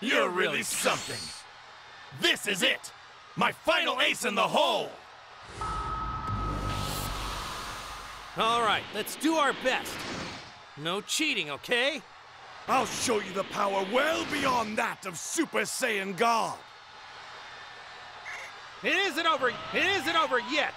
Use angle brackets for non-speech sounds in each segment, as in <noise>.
You're really something. This is it! My final ace in the hole! All right, let's do our best. No cheating, okay? I'll show you the power well beyond that of Super Saiyan God! It isn't over. It isn't over yet.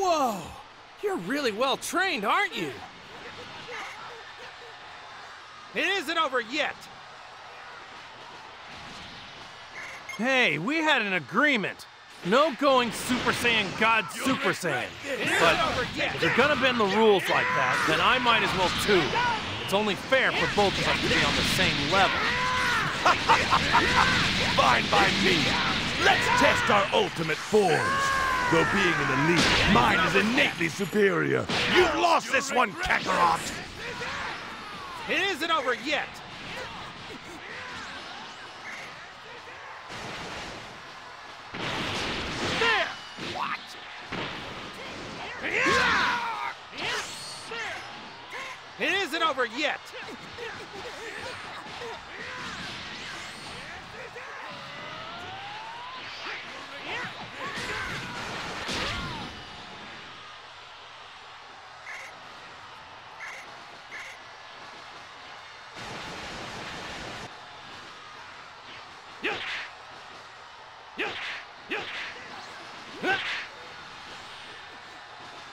Whoa! You're really well trained, aren't you? It isn't over yet. Hey, we had an agreement. No going Super Saiyan God Super Saiyan. But if you're gonna bend the rules like that, then I might as well too. It's only fair for both of us to be on the same level. <laughs> Fine by me! Let's test our ultimate forms! Though being an elite, mine is innately superior. You've lost this one, Kakarot! It isn't over yet. There! What? It isn't over yet.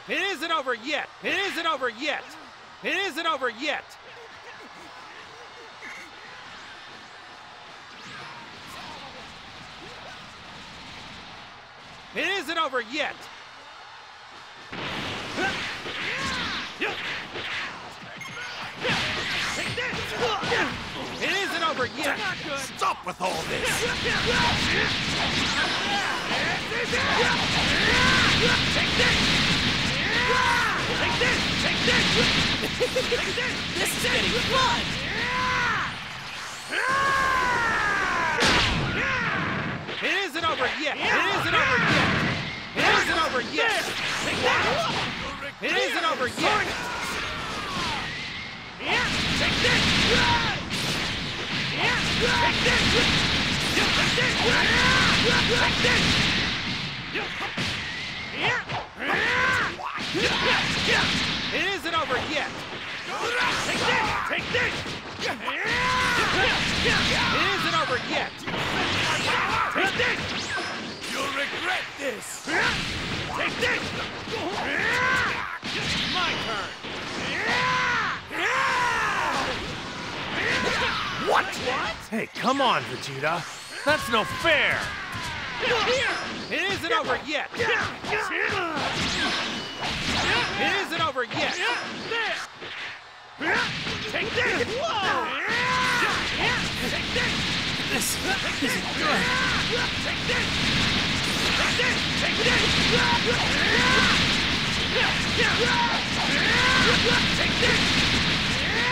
It isn't over yet. It isn't over yet. It isn't over yet. It isn't over yet. Over yet. Stop with all this! This Take this. Take this. Take this. This is getting fun! It isn't over yet. It isn't over yet. It isn't over yet. It isn't over yet. It isn't over yet. Take this! Take this! It isn't over yet. Take this! You'll regret this! Take this! Hey, come on, Vegeta. That's no fair. It isn't over yet. It isn't over yet. Take this! Take this! This isn't good. Take this! Take this! Take this! Take this!